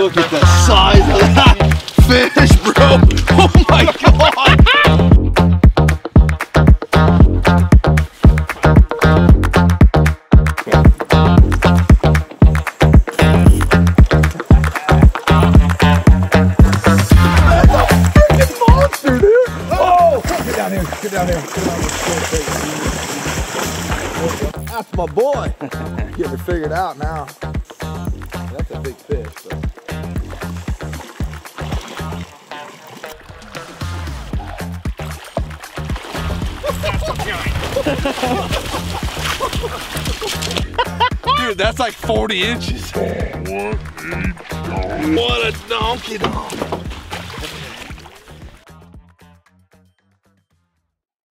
Look at the size of that fish, bro. Oh my god. monster, dude. Get down here, get down here, get down here. That's my boy. Getting it figured out now. That's a big fish. But... Dude, that's like 40 inches. What a donkey dog.